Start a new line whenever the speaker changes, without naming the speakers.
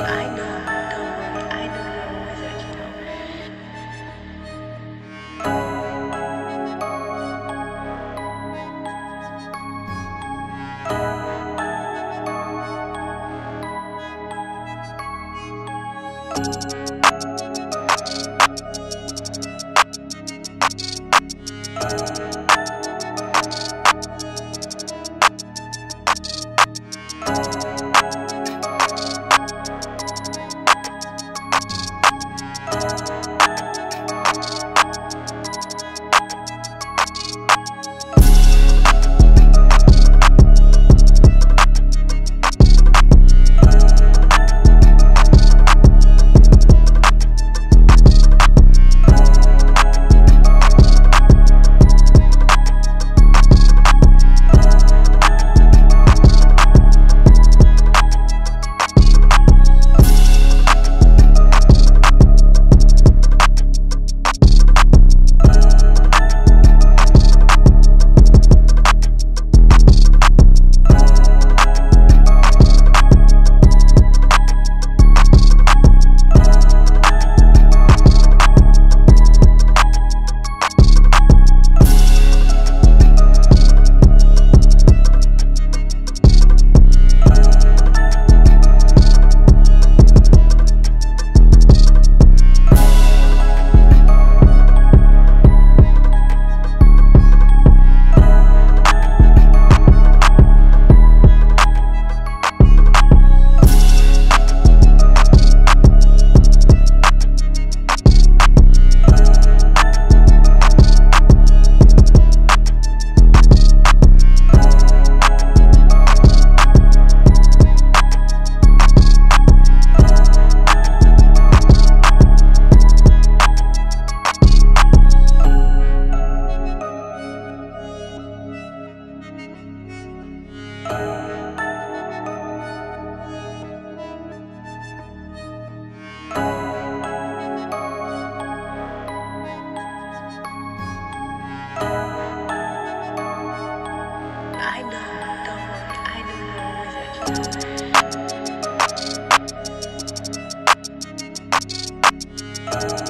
I know, Thank you.